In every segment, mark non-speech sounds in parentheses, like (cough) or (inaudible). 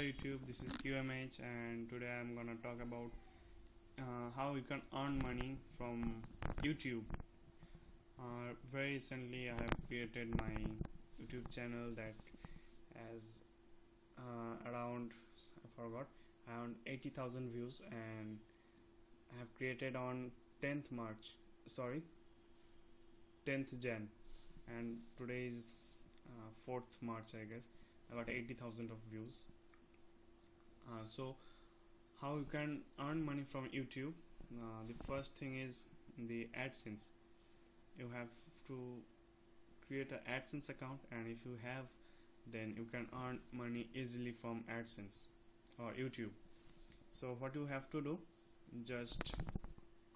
YouTube. This is QMH and today I'm gonna talk about uh, how you can earn money from YouTube. Uh, very recently I have created my YouTube channel that has uh, around I forgot around 80,000 views and I have created on 10th March sorry 10th Jan. And today is uh, 4th March I guess. Got 80,000 of views uh, so how you can earn money from YouTube? Uh, the first thing is the AdSense. You have to create an AdSense account and if you have then you can earn money easily from AdSense or YouTube. So what you have to do just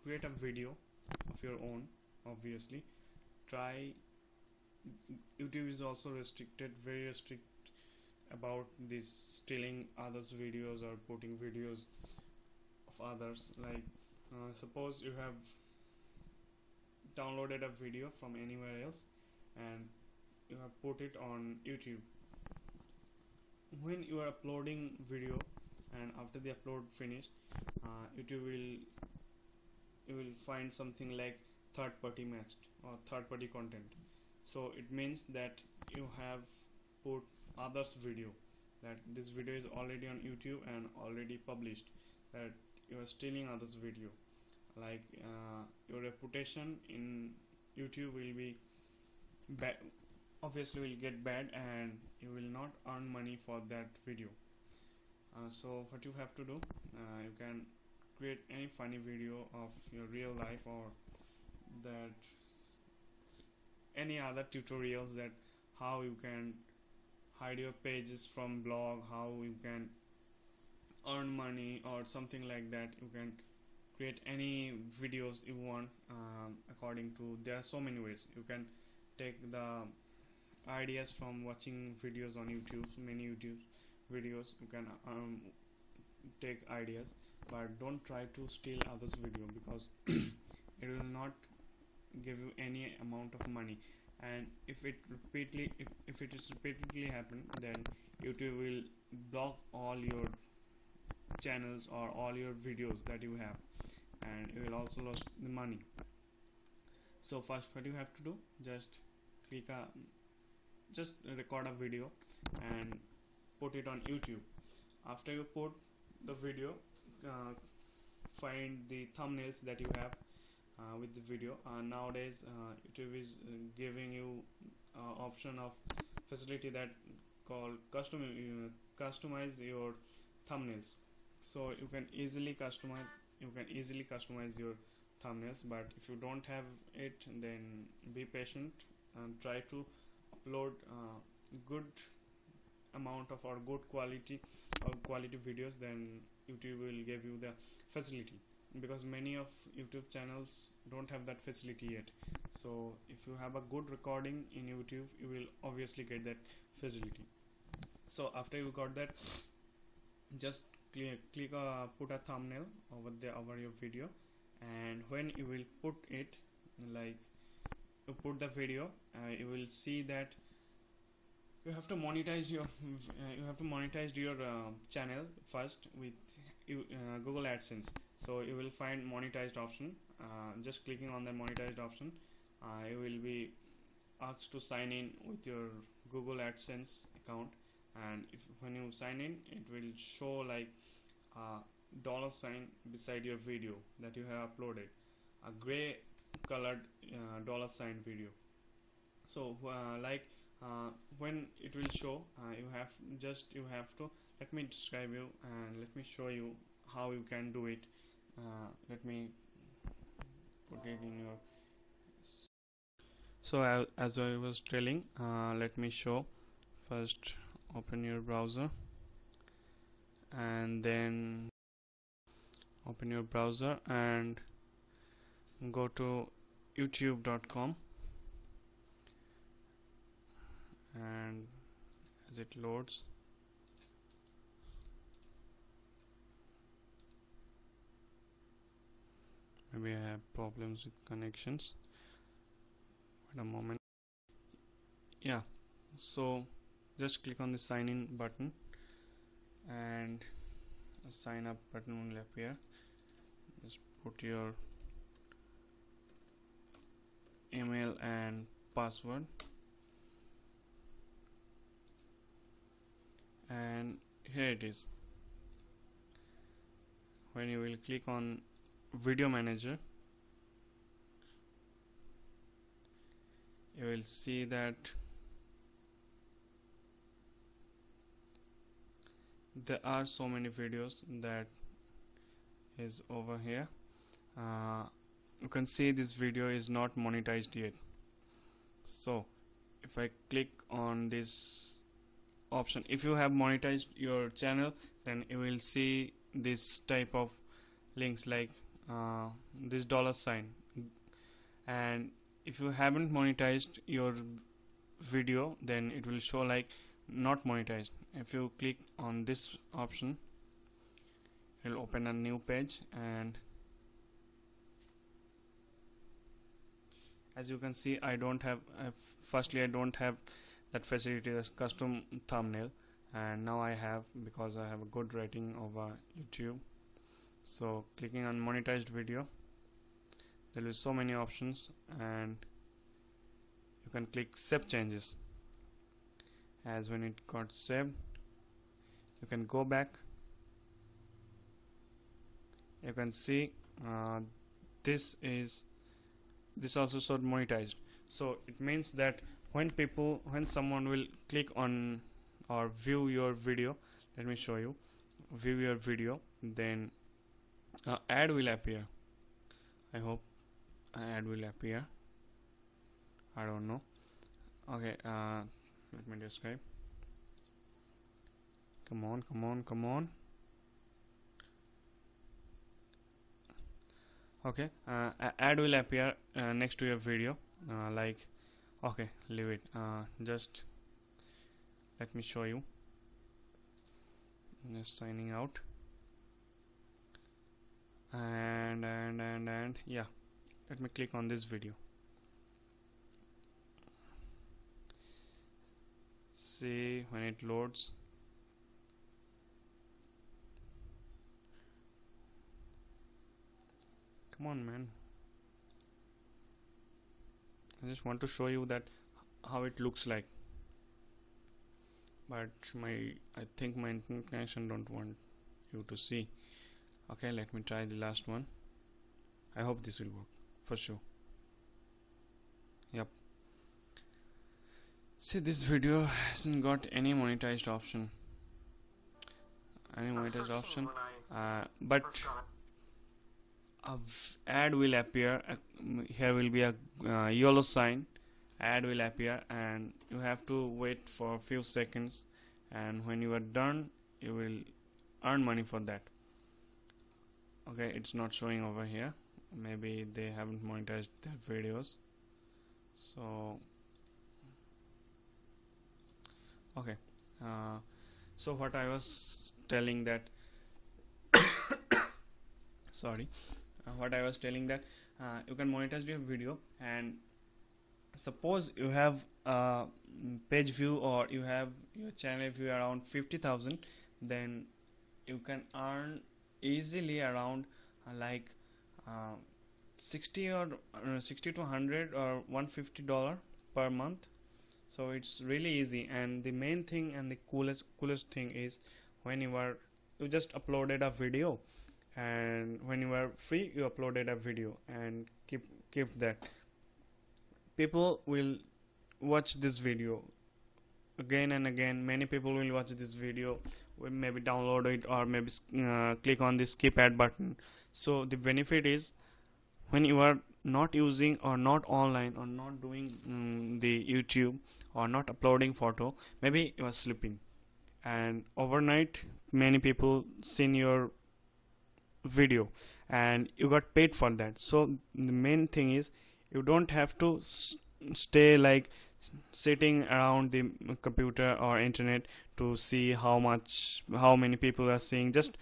create a video of your own obviously. Try YouTube is also restricted very restrict about this stealing others videos or putting videos of others like uh, suppose you have downloaded a video from anywhere else and you have put it on YouTube. When you are uploading video and after the upload finished uh, YouTube will you will find something like third party matched or third party content. So it means that you have put others video that this video is already on YouTube and already published that you are stealing others video. Like uh, your reputation in YouTube will be bad obviously will get bad and you will not earn money for that video. Uh, so what you have to do uh, you can create any funny video of your real life or that any other tutorials that how you can hide your pages from blog how you can earn money or something like that. You can create any videos you want um, according to there are so many ways. You can take the ideas from watching videos on YouTube many YouTube videos. You can um, take ideas but don't try to steal others video because (coughs) it will not give you any amount of money and if it repeatedly if, if it is repeatedly happen then YouTube will block all your channels or all your videos that you have. And you will also lose the money. So first what you have to do just click a just record a video and put it on YouTube. After you put the video uh, find the thumbnails that you have uh, with the video. Uh, nowadays uh, YouTube is uh, giving you uh, option of facility that called custom customize your thumbnails. So you can easily customize you can easily customize your thumbnails but if you don't have it then be patient and try to upload uh, good amount of or good quality or quality videos then YouTube will give you the facility because many of YouTube channels don't have that facility yet. So if you have a good recording in YouTube you will obviously get that facility. So after you got that just click, click uh, put a thumbnail over there over your video. And when you will put it like you put the video uh, you will see that you have to monetize your uh, you have to monetize your uh, channel first with uh, Google AdSense so you will find monetized option. Uh, just clicking on the monetized option uh, you will be asked to sign in with your Google AdSense account. And if when you sign in it will show like a dollar sign beside your video that you have uploaded. A gray colored uh, dollar sign video. So uh, like uh, when it will show uh, you have just you have to let me describe you and let me show you how you can do it uh, let me put it in your so as I was telling uh, let me show. First open your browser. And then open your browser and go to youtube.com and as it loads maybe I have problems with connections. Wait a moment. Yeah so just click on the sign in button and a sign up button will appear. Just put your email and password. And here it is. When you will click on video manager. You will see that there are so many videos that is over here. Uh, you can see this video is not monetized yet. So if I click on this option if you have monetized your channel then you will see this type of links like uh, this dollar sign. And if you haven't monetized your video then it will show like not monetized. If you click on this option it will open a new page and as you can see I don't have uh, firstly I don't have that facility as custom thumbnail. And now I have because I have a good rating over YouTube so clicking on monetized video there will be so many options and you can click save changes. As when it got saved you can go back. You can see uh, this is this also showed monetized. So it means that when people when someone will click on or view your video let me show you. View your video then uh, ad will appear. I hope ad will appear. I don't know. Okay uh, let me describe. Come on come on come on. Okay uh, ad will appear uh, next to your video. Uh, like okay leave it. Uh, just let me show you. Just signing out and and and and yeah. Let me click on this video. See when it loads. Come on man. I just want to show you that how it looks like. But my I think my internet connection don't want you to see okay let me try the last one. I hope this will work for sure. Yep see this video hasn't got any monetized option. Any monetized option? uh, but a ad will appear uh, here will be a uh, yellow sign. Ad will appear and you have to wait for a few seconds and when you are done you will earn money for that okay it's not showing over here. Maybe they haven't monetized their videos. So okay uh, so what I was telling that (coughs) sorry uh, what I was telling that uh, you can monetize your video and suppose you have page view or you have your channel view around 50,000 then you can earn easily around uh, like uh, 60 or uh, 60 to 100 or 150 dollar per month. So it's really easy. And the main thing and the coolest coolest thing is when you are you just uploaded a video. And when you are free you uploaded a video and keep keep that. People will watch this video again and again. Many people will watch this video maybe download it or maybe uh, click on the skip ad button. So the benefit is when you are not using or not online or not doing um, the youtube or not uploading photo maybe you are sleeping. And overnight many people seen your video and you got paid for that. So the main thing is you don't have to stay like sitting around the computer or internet to see how much how many people are seeing. Just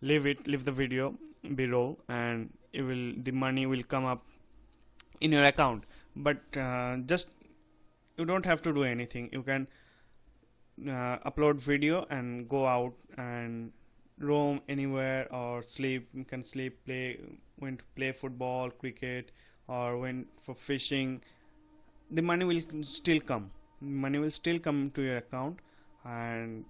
leave it leave the video below and it will the money will come up in your account. But uh, just you don't have to do anything. You can uh, upload video and go out and roam anywhere or sleep you can sleep play went to play football cricket or went for fishing. The money will still come. Money will still come to your account and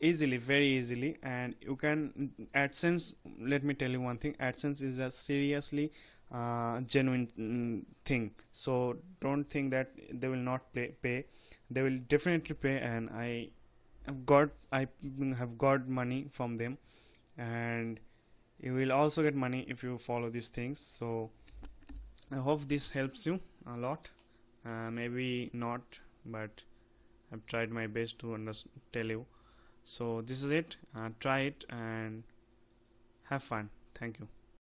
easily very easily. And you can adsense let me tell you one thing adsense is a seriously uh, genuine mm, thing. So don't think that they will not pay, pay. They will definitely pay and i have got i have got money from them. And you will also get money if you follow these things. So i hope this helps you a lot. Uh, maybe not but i've tried my best to tell you. So this is it. Uh, try it and have fun. Thank you